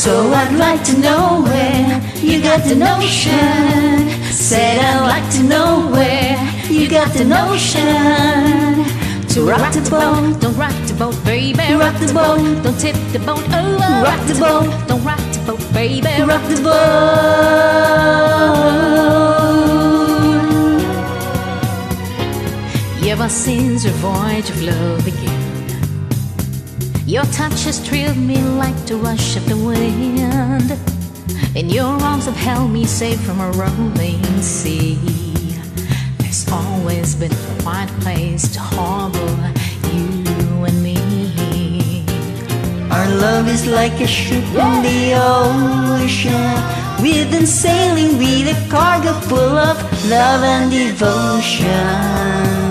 So I'd like to know where you got the notion. Said I'd like to know where you got the notion. To rock the boat, Don't rock the boat, baby. Rock the boat. Don't tip the boat oh, over. Rock the boat. Don't rock the boat, baby. rock the boat. Ever since your voyage of love began, your touch has thrilled me like the rush of the wind. And your arms have held me safe from a rolling sea. There's always been a quiet place to harbor you and me. Our love is like a ship in the ocean. We've been sailing with a cargo full of love and devotion.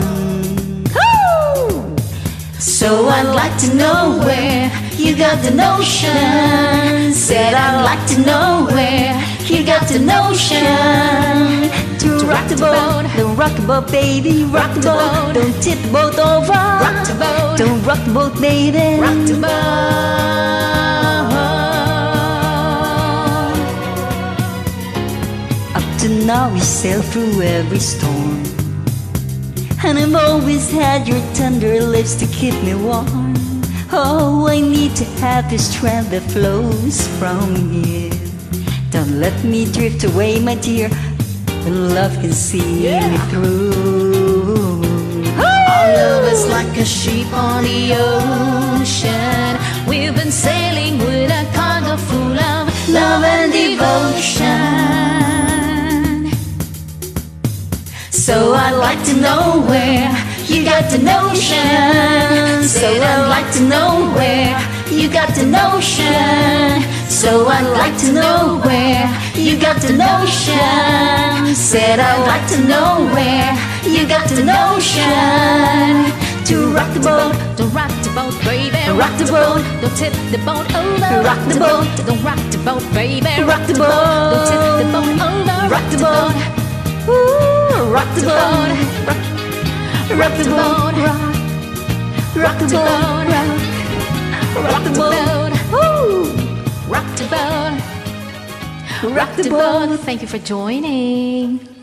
Like to know where you got the notion. Said I'd like to know where you got the notion. To rock the boat, don't rock the boat, baby, rock the boat. Don't tip the boat over, Rock the boat. Don't rock the boat, baby, Rock the boat. Up to now we sail through every storm And I've always had your tender lips to keep me warm. Oh, I need to have the strength that flows from you Don't let me drift away, my dear. When love can see me through. Our love is like a ship on the ocean. We've been sailing with a cargo full of love and devotion. So I'd like to know where you got the notion. So I'd like to know where you got the notion. So I'd like to know where you got the notion. Said I'd like to know where you got the notion. To rock the boat, Don't rock the boat, baby. Rock the boat. Don't tip the boat over. Rock the boat. Don't rock the boat, baby. rock the boat, rock the boat, rock, rock the boat, rock, rock the boat, rock, rock the boat, Ooh, Rock the boat. rock the boat. Thank you for joining.